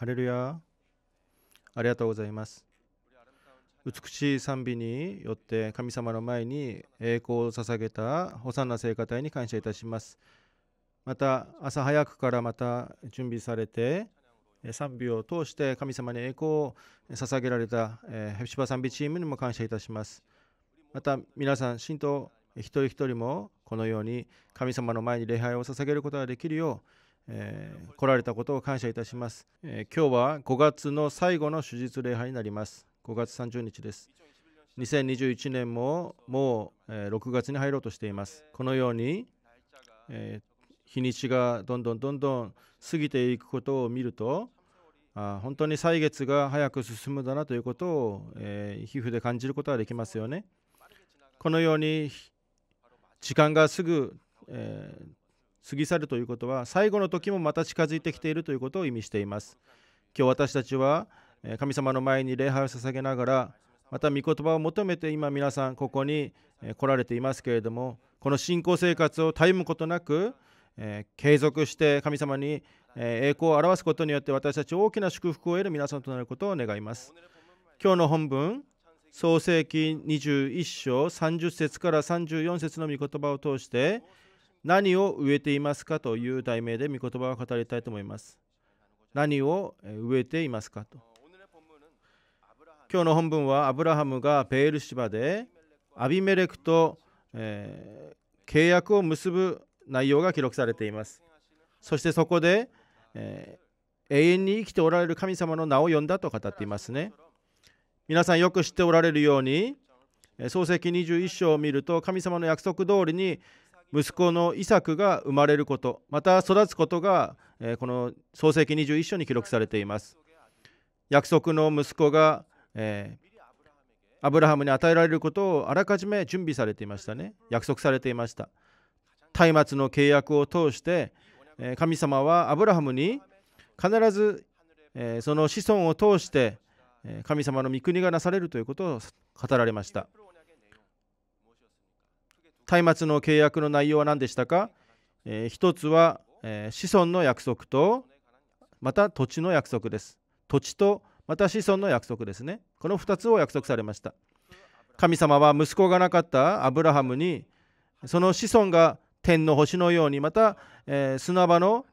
ハレルヤありがとうございます美しい賛美によって神様の前に栄光を捧げたホサンナ聖歌隊に感謝いたしますまた朝早くからまた準備されて賛美を通して神様に栄光を捧げられたヘプシバ賛美チームにも感謝いたしますまた皆さん信徒一人一人もこのように神様の前に礼拝を捧げることができるようえー、来られたことを感謝いたします、えー、今日は5月の最後の手術礼拝になります。5月30日です。2021年ももう、えー、6月に入ろうとしています。このように、え日にちがどんどんどんどん過ぎていくことを見るとあ本当に歳月が早く進むだなということを、え皮膚で感じることができますよね。このように時間がすぐ、えー、過ぎ去るということは最後の時もまた近づいてきているということを意味しています。今日私たちは神様の前に礼拝を捧げながらまた御言葉を求めて今皆さんここに来られていますけれどもこの信仰生活をたゆむことなく継続して神様に栄光を表すことによって私たち大きな祝福を得る皆さんとなることを願います。今日の本文創世記21章30節から34節の御言葉を通して何を植えていますかという題名で御言葉を語りたいと思います。何を植えていますかと。今日の本文はアブラハムがペール芝でアビメレクと、えー、契約を結ぶ内容が記録されています。そしてそこで、えー、永遠に生きておられる神様の名を呼んだと語っていますね。皆さんよく知っておられるように創世記21章を見ると神様の約束通りに息子のイサクが生まれることまた育つことが、この創世記21章に記録されています。約束の息子が、え、アブラハムに与えられることをあらかじめ準備されていましたね。約束されていました。松明の契約を通して、神様はアブラハムに必ず、その子孫を通して、神様の御国がなされるということを語られました。松明の契約の内容は何でしたか、えー、一つは、えー、子孫の約束とまた土地の約束です。土地とまた子孫の約束ですね。この2つを約束されました。神様は息子がなかったアブラハムにその子孫が天の星のようにまた、えー、砂場の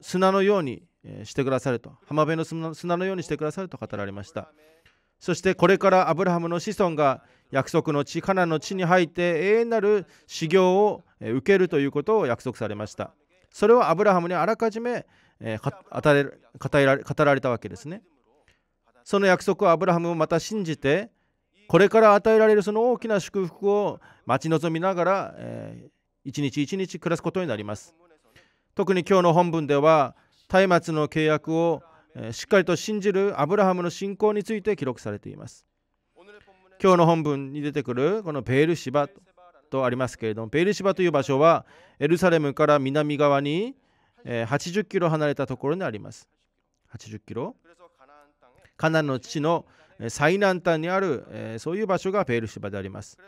砂のようにしてくださると。浜辺の砂のようにしてくださると語られました。そしてこれからアブラハムの子孫が約束の地カナの地に入って永遠なる修行を受けるということを約束されました。それをアブラハムにあらかじめ語られたわけですね。その約束をアブラハムもまた信じてこれから与えられるその大きな祝福を待ち望みながら、えー、一日一日暮らすことになります。特に今日の本文では松明の契約をしっかりと信じるアブラハムの信仰について記録されています。今日の本文に出てくるこのペールシバとありますけれども、ペールシバという場所はエルサレムから南側に80キロ離れたところにあります。80キロ？カナンの地の最南端にあるそういう場所がペールシバであります。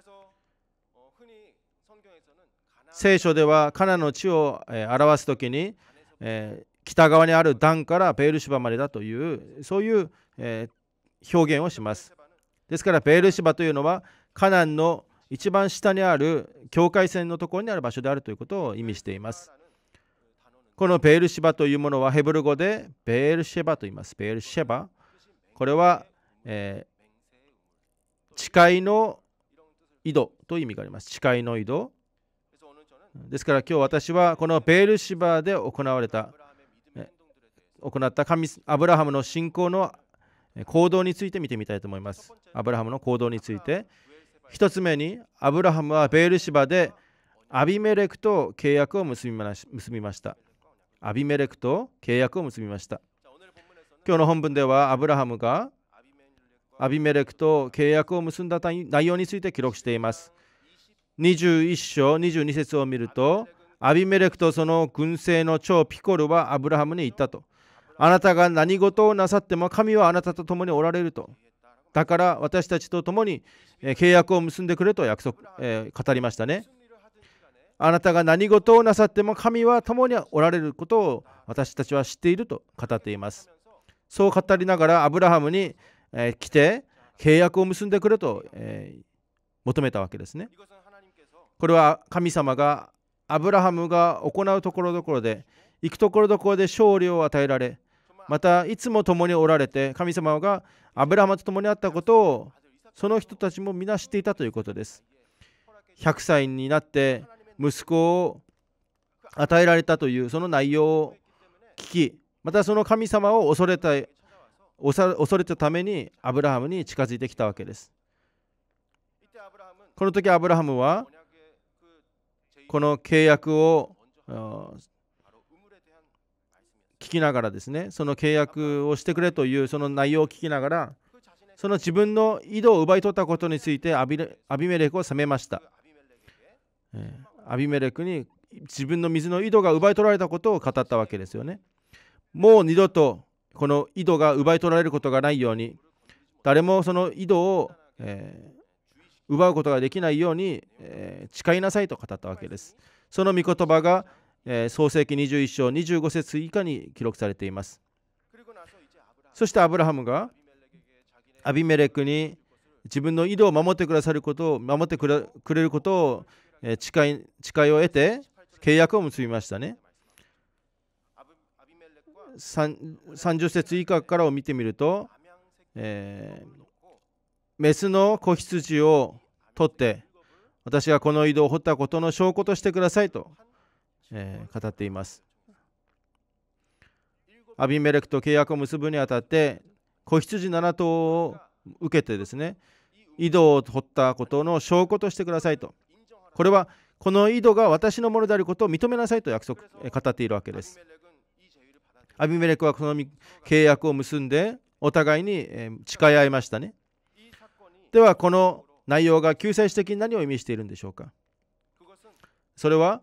聖書ではカナンの地を表す時に、北側にあるダンからベールシバまでだというそういう、表現をしますですからベールシバというのはカナンの一番下にある境界線のところにある場所であるということを意味しています。このベールシバというものはヘブル語でベールシェバと言います。ベールシェバ。これは、えー、誓いの井戸という意味があります。誓いの井戸。ですから今日私はこのベールシバで行われた行った神アブラハムの信仰の行動について見てみたいと思います。アブラハムの行動について。1つ目に、アブラハムはベールシバでアビメレクと契約を結びました。アビメレクと契約を結びました。今日の本文ではアブラハムがアビメレクと契約を結んだ内容について記録しています。21章22節を見ると、アビメレクとその軍勢の長ピコルはアブラハムに言ったと。あなたが何事をなさっても神はあなたと共におられると。だから私たちと共に契約を結んでくれと約束、えー、語りましたね。あなたが何事をなさっても神は共におられることを私たちは知っていると語っています。そう語りながらアブラハムに、えー、来て契約を結んでくれと、えー、求めたわけですね。これは神様がアブラハムが行うところどころで行くところどころで勝利を与えられまたいつも共におられて神様がアブラハマと共にあったことをその人たちも皆知っていたということです。100歳になって息子を与えられたというその内容を聞きまたその神様を恐れた恐れたためにアブラハムに近づいてきたわけです。この時アブラハムはこの契約をきながらですねその契約をしてくれというその内容を聞きながらその自分の井戸を奪い取ったことについてアビアビメレクを責めました、えー、アビメレクに自分の水の井戸が奪い取られたことを語ったわけですよね。もう二度とこの井戸が奪い取られることがないように誰もその井戸を、えー、奪うことができないように、えー、誓いなさいと語ったわけです。その御言葉がえー、創世紀21章25節以下に記録されています。そしてアブラハムがアビメレクに自分の井戸を守ってくださることを守ってくれることを、誓い誓いを得て契約を結びましたね。30節以下からを見てみると、えー、メスの子羊を取って私がこの井戸を掘ったことの証拠としてくださいとえ、語っています。アビメレクと契約を結ぶにあたって子羊7頭を受けてですね井戸を掘ったことの証拠としてくださいと。これはこの井戸が私のものであることを認めなさいと約束語っているわけです。アビメレクはこの契約を結んでお互いに誓い合いましたね。ではこの内容が救済史的に何を意味しているんでしょうか。それは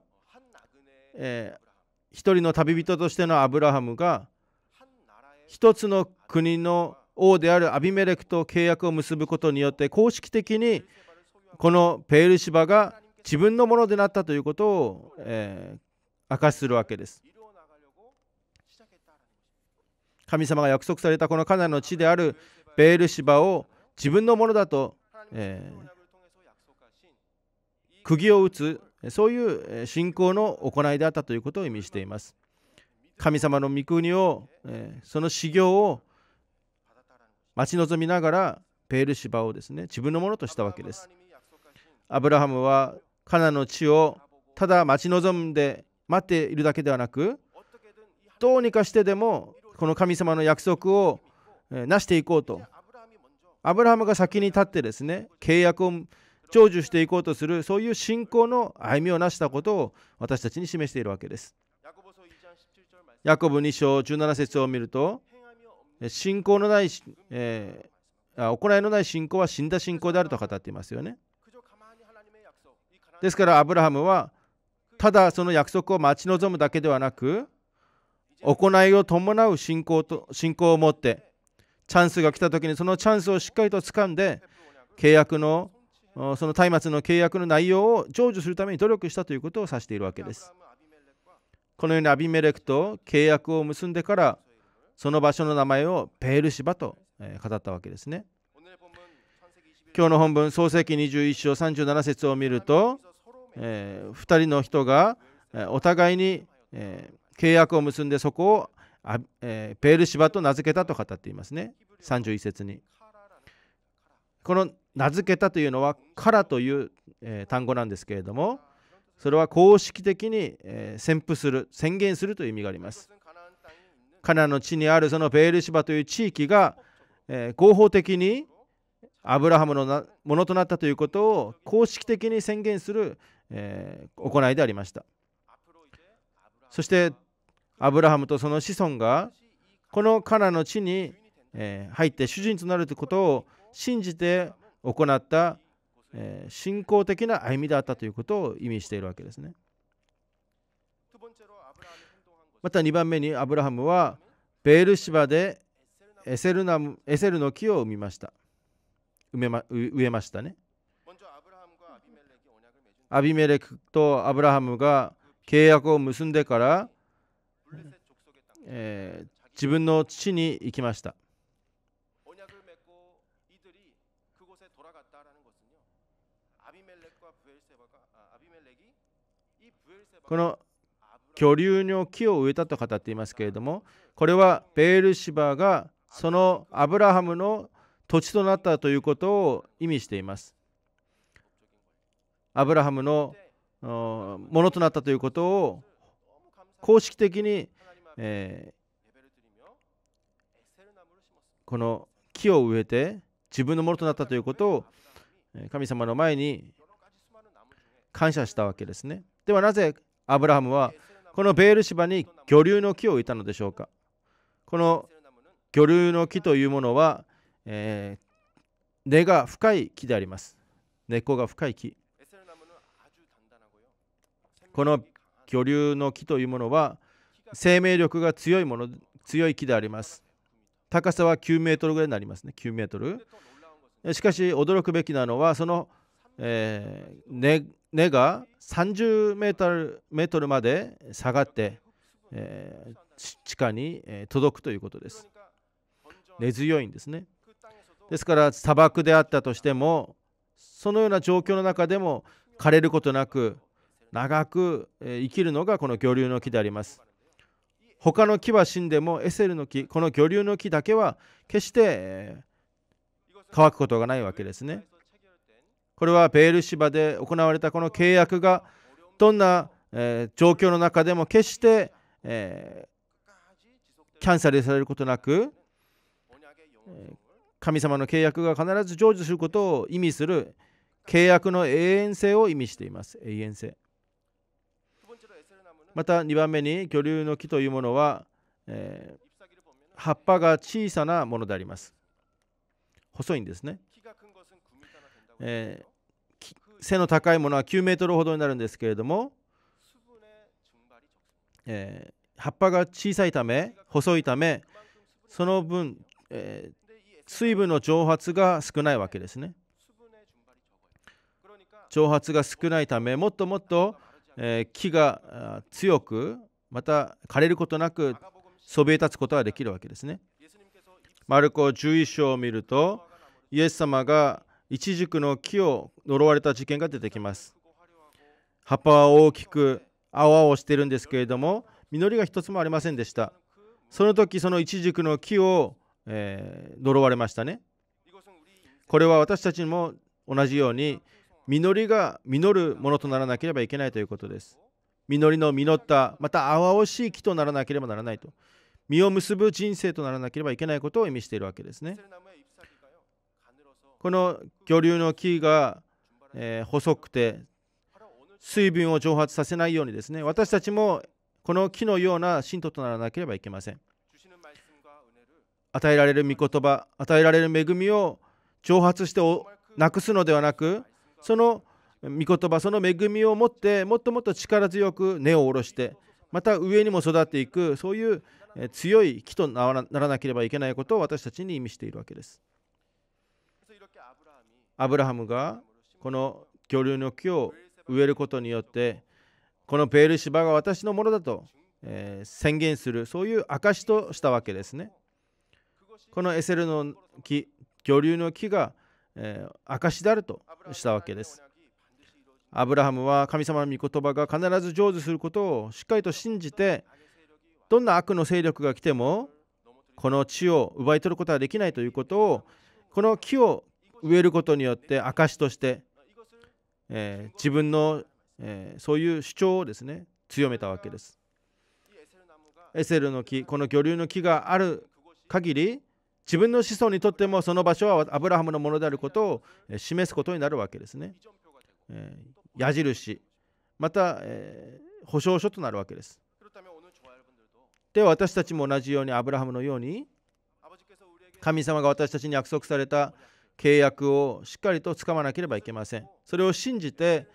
え、一人の旅人としてのアブラハムが一つの国の王であるアビメレクと契約を結ぶことによって公式的にこのペールシバが自分のものでなったということを、えー、明かしするわけです。神様が約束されたこのカナの地であるベール芝を自分のものだと、えー、釘を打つそういう信仰の行いであったということを意味しています。神様の御国をその修行を待ち望みながらペール芝をですね自分のものとしたわけです。アブラハムはカナの地をただ待ち望んで待っているだけではなくどうにかしてでもこの神様の約束をなしていこうと。アブラハムが先に立ってですね契約を成就していこうとするそういう信仰の歩みを成したことを私たちに示しているわけです。ヤコブ2章17節を見ると信仰のない、えー、行いのない信仰は死んだ信仰であると語っていますよね。ですからアブラハムはただその約束を待ち望むだけではなく行いを伴う信仰と信仰を持ってチャンスが来た時にそのチャンスをしっかりと掴んで契約のその松明の契約の内容を成就するために努力したということを指しているわけです。このようにアビメレクと契約を結んでからその場所の名前をペールシバと語ったわけですね。今日の本文創世紀21章37節を見ると、えー、2人の人がお互いに、えー、契約を結んでそこをあ、えー、ペールシバと名付けたと語っていますね31節にこの名付けたというのは「から」という、え単語なんですけれどもそれは公式的に、え宣布する宣言するという意味があります。カナの地にあるそのベールシバという地域が、え合法的にアブラハムのものとなったということを公式的に宣言する、え行いでありました。そしてアブラハムとその子孫がこのカナの地に、え入って主人となるということを信じて行った信仰的な歩みだったということを意味しているわけですね。また2番目にアブラハムはベールシバでエセルナムエセルの木を生みました埋めま植えましたね。アビメレクとアブラハムが契約を結んでから、えー、自分の父に行きました。この巨竜の木を植えたと語っていますけれどもこれはベールシバがそのアブラハムの土地となったということを意味していますアブラハムのものとなったということを公式的に、えー、この木を植えて自分のものとなったということを神様の前に感謝したわけですね。ではなぜアブラハムはこのベール芝に魚流の木を置いたのでしょうか。この魚流の木というものは、えー、根が深い木であります。根っこが深い木。この魚流の木というものは生命力が強いもの強い木であります。高さは9メートルぐらいになりますね。9メートル。しかし驚くべきなのはその、えー、根根が30メートルまで下がって、えー、地下に届くということです。根強いんですね。ですから砂漠であったとしてもそのような状況の中でも枯れることなく長く生きるのがこの魚流の木であります。他の木は死んでもエセルの木この魚流の木だけは決して乾くことがないわけですね。これはベール芝で行われたこの契約がどんな、えー、状況の中でも決して、えー、キャンセルされることなく神様の契約が必ず成就することを意味する契約の永遠性を意味しています。永遠性。また2番目に魚流の木というものは、えー、葉っぱが小さなものであります。細いんですね、え背の高いものは9メートルほどになるんですけれども、えー、葉っぱが小さいため細いためその分、えー、水分の蒸発が少ないわけですね。蒸発が少ないためもっともっと、えー、木が強くまた枯れることなくそびえ立つことができるわけですね。マルコ11章を見るとイエス様が一軸の木を呪われた事件が出てきます。葉っぱは大きく青々しているんですけれども実りが一つもありませんでした。その時その一軸の木を、えー、呪われましたね。これは私たちも同じように実りが実るものとならなければいけないということです。実りの実ったまた青々しい木とならなければならないと。実を結ぶ人生とならなければいけないことを意味しているわけですね。この魚流の木が、え細くて水分を蒸発させないようにですね私たちもこの木のような信徒とならなければいけません。与えられる御言葉与えられる恵みを蒸発してなくすのではなくその御言葉その恵みを持ってもっともっと力強く根を下ろしてまた上にも育っていくそういう強い木とならなければいけないことを私たちに意味しているわけです。アブラハムがこの恐竜の木を植えることによってこのペール芝が私のものだと、え宣言するそういう証としたわけですね。このエセルの木恐竜の木が、え証であるとしたわけです。アブラハムは神様の御言葉が必ず成就することをしっかりと信じてどんな悪の勢力が来てもこの地を奪い取ることはできないということをこの木を植えることによって証として、えー、自分の、えー、そういう主張をですね強めたわけです。エセルの木この魚流の木がある限り自分の子孫にとってもその場所はアブラハムのものであることを示すことになるわけですね、えー、矢印また、え保証書となるわけです。で私たちも同じようにアブラハムのように神様が私たちに約束された契約をしっかりとつかまなければいけません。それを信じて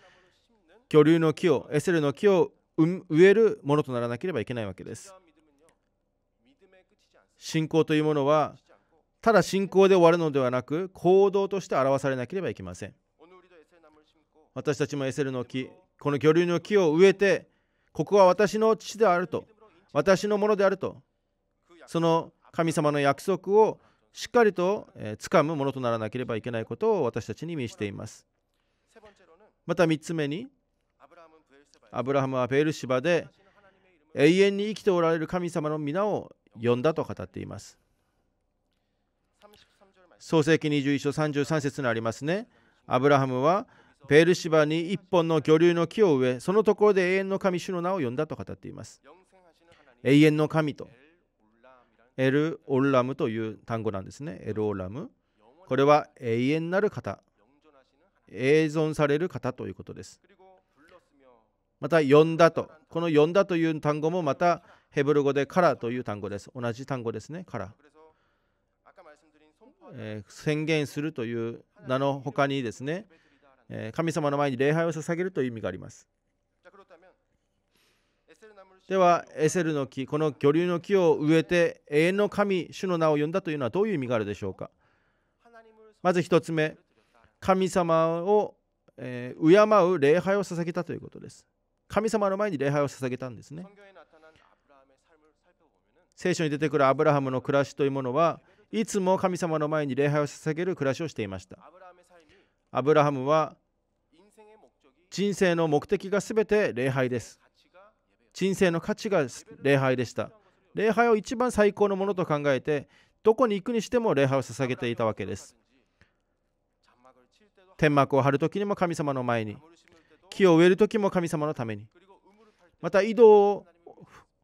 巨竜の木をエセルの木を植えるものとならなければいけないわけです。信仰というものはただ信仰で終わるのではなく行動として表されなければいけません。私たちもエセルの木この魚竜の木を植えてここは私の父であると私のものであるとその神様の約束をしっかりとつかむものとならなければいけないことを私たちに見しています。また3つ目に、アブラハムはベールシバで永遠に生きておられる神様の皆を呼んだと語っています。創世記21章33節にありますね。アブラハムはペールシバに一本の魚流の木を植え、そのところで永遠の神主の名を呼んだと語っています。永遠の神とエル・オルラムという単語なんですね。エル・オルラム。これは永遠なる方、永存される方ということです。また、呼んだと。この呼んだという単語もまたヘブル語でカラという単語です。同じ単語ですね。カラ。えー、宣言するという名の他にですね、えー、神様の前に礼拝を捧げるという意味があります。では、エセルの木、この魚流の木を植えて永遠の神、主の名を呼んだというのはどういう意味があるでしょうか？まず一つ目、神様を、えー、敬う礼拝を捧げたということです。神様の前に礼拝を捧げたんですね。聖書に出てくるアブラハムの暮らしというものはいつも神様の前に礼拝を捧げる暮らしをしていました。アブラハムは人生の目的がすべて礼拝です。人生の価値が礼拝でした。礼拝を一番最高のものと考えて、どこに行くにしても礼拝を捧げていたわけです。天幕を張るときにも神様の前に、木を植えるときも神様のために、また井戸を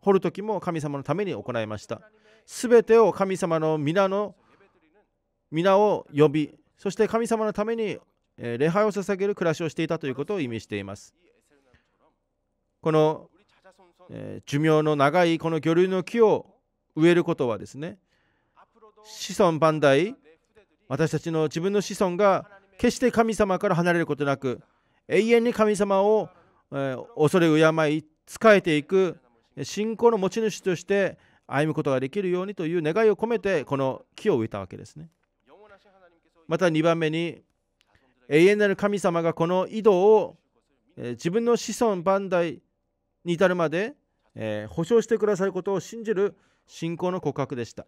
掘るときも神様のために行いました。すべてを神様の皆の皆を呼び、そして神様のために礼拝を捧げる暮らしをしていたということを意味しています。このえー、寿命の長いこの魚類の木を植えることはですね子孫万代私たちの自分の子孫が決して神様から離れることなく永遠に神様を、えー、恐れ敬い仕えていく信仰の持ち主として歩むことができるようにという願いを込めてこの木を植えたわけですね。また2番目に永遠なる神様がこの井戸を、自分の子孫万代に至るまでえー、保証してくださることを信じる信仰の告白でした。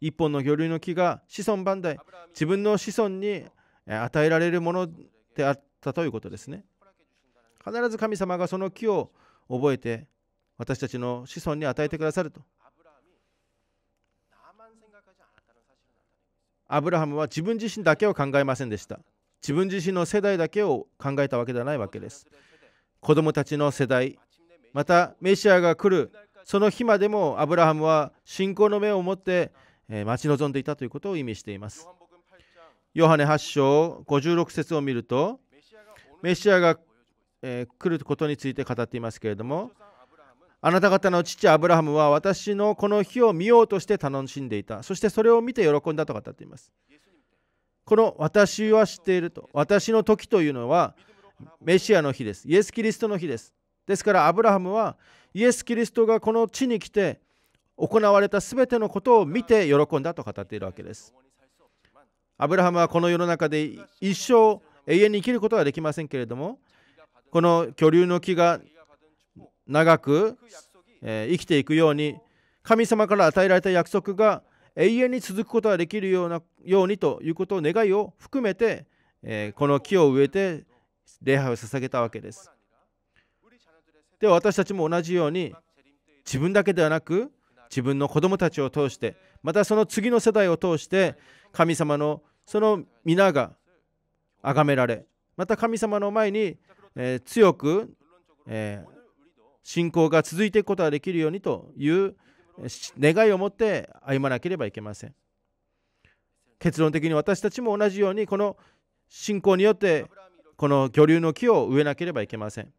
一本の魚類の木が子孫万代、自分の子孫に与えられるものであったということですね。必ず神様がその木を覚えて私たちの子孫に与えてくださると。アブラハムは自分自身だけを考えませんでした。自分自身の世代だけを考えたわけではないわけです。子供たちの世代、またメシアが来る。その日までもアブラハムは信仰の目を持って待ち望んでいたということを意味しています。ヨハネ8章56節を見るとメシアが来ることについて語っていますけれどもあなた方の父アブラハムは私のこの日を見ようとして楽しんでいた。そしてそれを見て喜んだと語っています。この私は知っていると。私の時というのはメシアの日です。イエス・キリストの日です。ですからアブラハムはイエス・キリストがこの地に来て行われた全てのことを見て喜んだと語っているわけです。アブラハムはこの世の中で一生永遠に生きることはできませんけれどもこの巨竜の木が長く、え生きていくように神様から与えられた約束が永遠に続くことができるようなようにということを願いを含めて、えこの木を植えて礼拝を捧げたわけです。で私たちも同じように自分だけではなく自分の子供たちを通してまたその次の世代を通して神様のその皆が崇められまた神様の前に、え、強く、え、信仰が続いていくことができるようにという願いを持って歩まなければいけません。結論的に私たちも同じようにこの信仰によってこの魚流の木を植えなければいけません。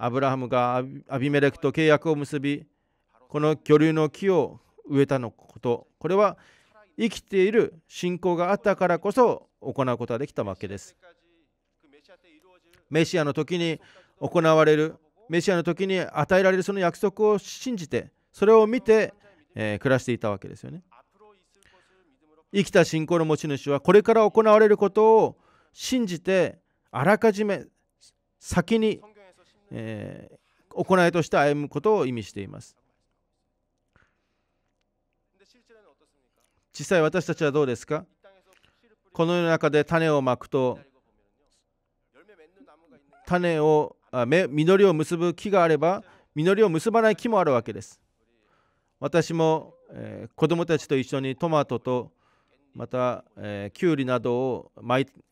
アブラハムがアビメレクと契約を結びこの巨竜の木を植えたのこと。これは生きている信仰があったからこそ行うことができたわけです。メシアの時に行われるメシアの時に与えられるその約束を信じてそれを見て、えー、暮らしていたわけですよね。生きた信仰の持ち主はこれから行われることを信じてあらかじめ先にえー、行いとして歩むことを意味しています。実際私たちはどうですか？この世の中で種をまくと種をあ実りを結ぶ木があれば実りを結ばない木もあるわけです。私も、えー、子供たちと一緒にトマトとまた、えー、きゅうりなどを、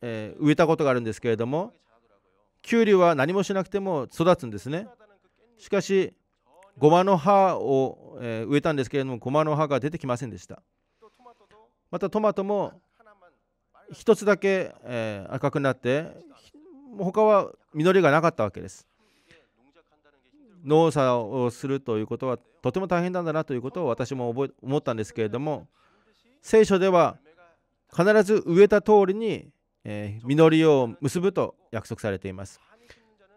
えー、植えたことがあるんですけれどもキュウリは何もしなくても育つんですね。しかしごまの葉を、え、植えたんですけれどもごまの葉が出てきませんでした。またトマトも一つだけ、え、赤くなって他は実りがなかったわけです。農作をするということはとても大変なんだなということを私も思ったんですけれども聖書では必ず植えた通りに、えー、実りを結ぶと約束されています。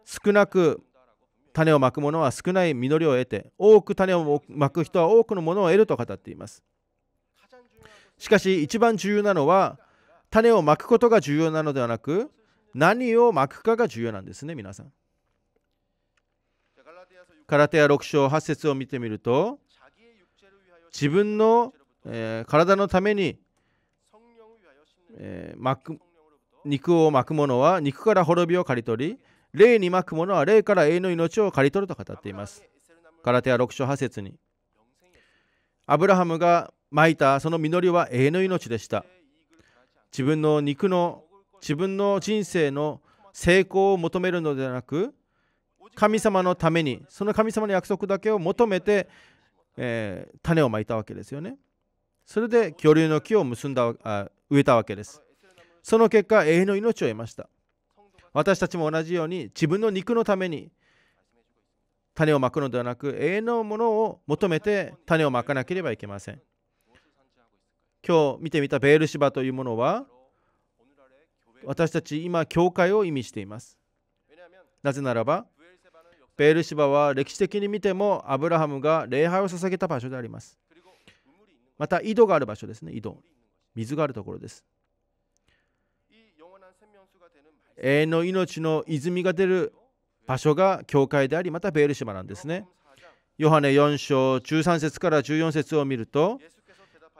少なく種をまく者は少ない実りを得て多く種をまく人は多くのものを得ると語っています。しかし一番重要なのは種をまくことが重要なのではなく何をまくかが重要なんですね皆さん。カラテア6章8節を見てみると自分の、えー、体のために、えー、まく肉をまく者は肉から滅びを刈り取り霊にまく者は霊から永遠の命を刈り取ると語っています。カラテア6章8節にアブラハムがまいたその実りは永遠の命でした。自分の肉の自分の人生の成功を求めるのではなく神様のためにその神様の約束だけを求めて、えー、種をまいたわけですよね。それで恐竜の木を結んだあ植えたわけです。その結果永遠の命を得ました。私たちも同じように自分の肉のために種をまくのではなく永遠のものを求めて種をまかなければいけません。今日見てみたベール芝というものは私たち今教会を意味しています。なぜならばベール芝は歴史的に見てもアブラハムが礼拝を捧げた場所であります。また井戸がある場所ですね。井戸。水があるところです。永遠の命の泉が出る場所が教会でありまたベール島なんですね。ヨハネ4章13節から14節を見ると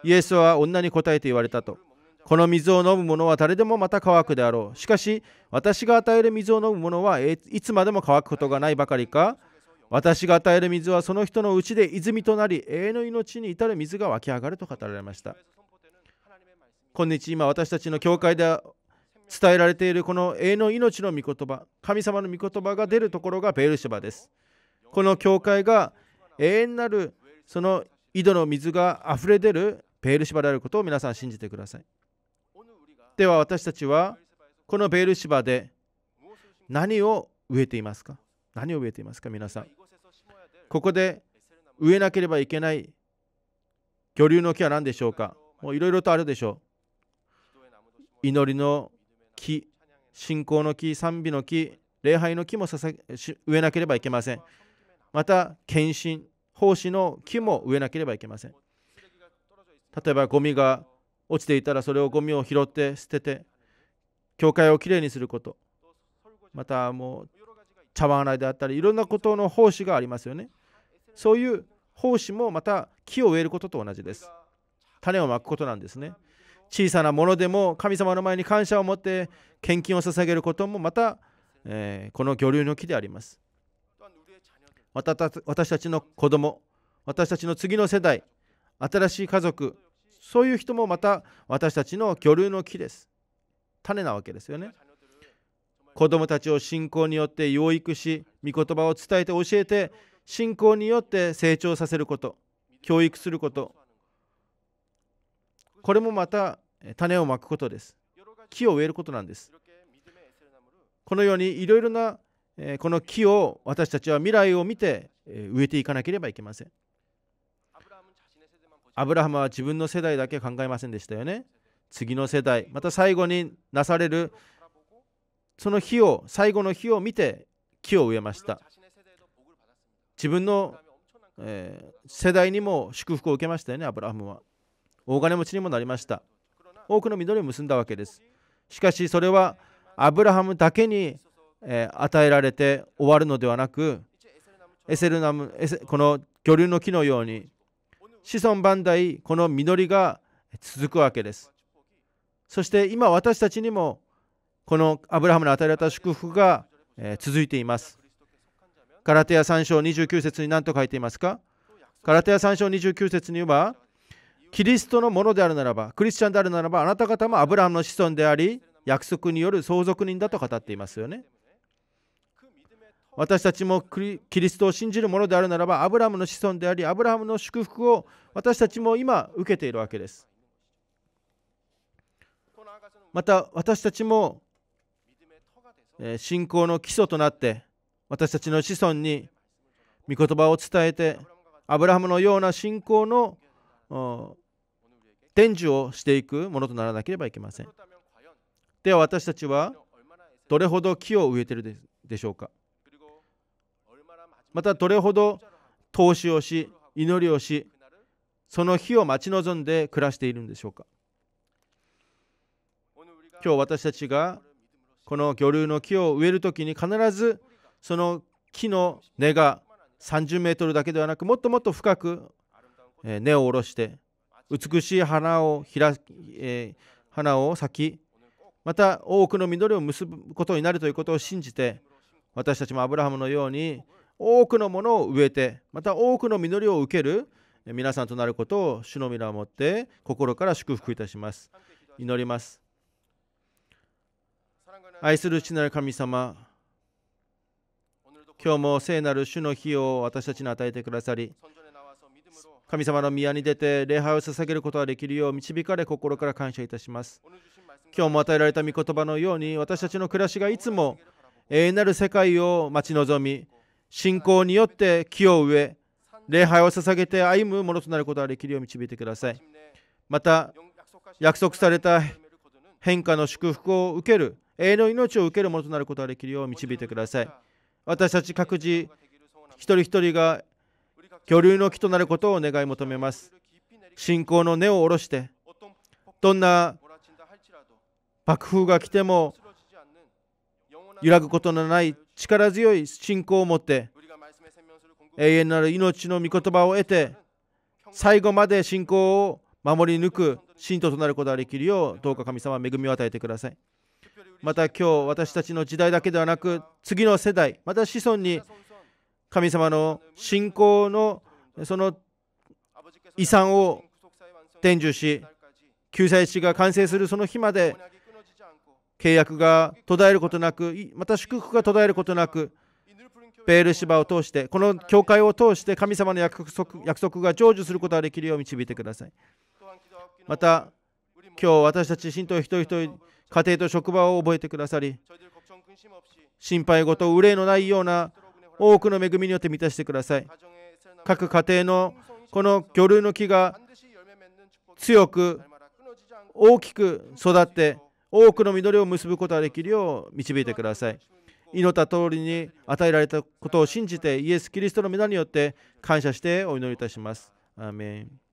イエスは女に答えて言われたと。この水を飲む者は誰でもまた乾くであろう。しかし私が与える水を飲む者はいつまでも乾くことがないばかりか。私が与える水はその人のうちで泉となり永遠の命に至る水が湧き上がると語られました。今日今私たちの教会で伝えられているこの永遠の命の御言葉神様の御言葉が出るところがベールシバです。この教会が永遠なるその井戸の水が溢れ出るベールシバであることを皆さん信じてください。では私たちはこのベールシバで何を植えていますか？何を植えていますか皆さん。ここで植えなければいけない魚流の木は何でしょうか？もういろいろとあるでしょう。祈りの木信仰の木賛美の木礼拝の木も植えなければいけません。また献身奉仕の木も植えなければいけません。例えばゴミが落ちていたらそれをゴミを拾って捨てて教会をきれいにすること。またもう茶碗洗いであったりいろんなことの奉仕がありますよね。そういう奉仕もまた木を植えることと同じです。種をまくことなんですね。小さなものでも神様の前に感謝を持って献金を捧げることもまた、えー、この魚流の木であります。私たちの子供私たちの次の世代新しい家族そういう人もまた私たちの魚流の木です。種なわけですよね。子供たちを信仰によって養育し御言葉を伝えて教えて信仰によって成長させること教育することこれもまた種をまくことです。木を植えることなんです。このようにいろいろなこの木を私たちは未来を見て植えていかなければいけません。アブラハムは自分の世代だけ考えませんでしたよね。次の世代、また最後になされるその日を、最後の日を見て木を植えました。自分の、え、世代にも祝福を受けましたよね、アブラハムは。大金持ちにもなりました多くの緑を結んだわけですしかしそれはアブラハムだけに、えー、与えられて終わるのではなくエセルナムこの魚流の木のように子孫万代この実りが続くわけです。そして今私たちにもこのアブラハムの与えられた祝福がえー続いています。ガラテヤ3章29節に何と書いていますか？ガラテヤ3章29節には、キリストのものであるならば、クリスチャンであるならば、あなた方もアブラハムの子孫であり、約束による相続人だと語っていますよね。私たちもキリストを信じるものであるならば、アブラハムの子孫であり、アブラハムの祝福を私たちも今受けているわけです。また私たちもえ信仰の基礎となって私たちの子孫に御言葉を伝えてアブラハムのような信仰の伝授をしていくものとならなければいけません。では私たちはどれほど木を植えているでしょうかまたどれほど投資をし祈りをしその日を待ち望んで暮らしているんでしょうか今日私たちがこの魚類の木を植えるときに必ずその木の根が30メートルだけではなくもっともっと深く根を下ろして美しい花を開き、えー花を咲きまた多くの実を結ぶことになるということを信じて私たちもアブラハムのように多くのものを植えてまた多くの実りを受ける皆さんとなることを主の皆をもって心から祝福いたします。祈ります。愛する父なる神様今日も聖なる主の日を私たちに与えてくださり神様の宮に出て礼拝を捧げることができるよう導かれ心から感謝いたします。今日も与えられた御言葉のように私たちの暮らしがいつも永遠なる世界を待ち望み信仰によって木を植え礼拝を捧げて歩むものとなることができるよう導いてください。また約束された変化の祝福を受ける永遠の命を受けるものとなることができるよう導いてください。私たち各自一人一人が魚流の木となることを願い求めます信仰の根を下ろしてどんな爆風が来ても揺らぐことのない力強い信仰を持って永遠なる命の御言葉を得て最後まで信仰を守り抜く信徒となることができるようどうか神様恵みを与えてくださいまた今日私たちの時代だけではなく次の世代また子孫に神様の信仰のその遺産を伝授し救済地が完成するその日まで契約が途絶えることなくまた祝福が途絶えることなくベール芝を通してこの教会を通して神様の約束約束が成就することができるよう導いてください。また今日私たち信徒一人一人家庭と職場を覚えてくださり心配事憂いのないような多くの恵みによって満たしてください。各家庭のこの魚類の木が強く大きく育って多くの実りを結ぶことができるよう導いてください。祈った通りに与えられたことを信じてイエス・キリストの皆によって感謝してお祈りいたします。アーメン。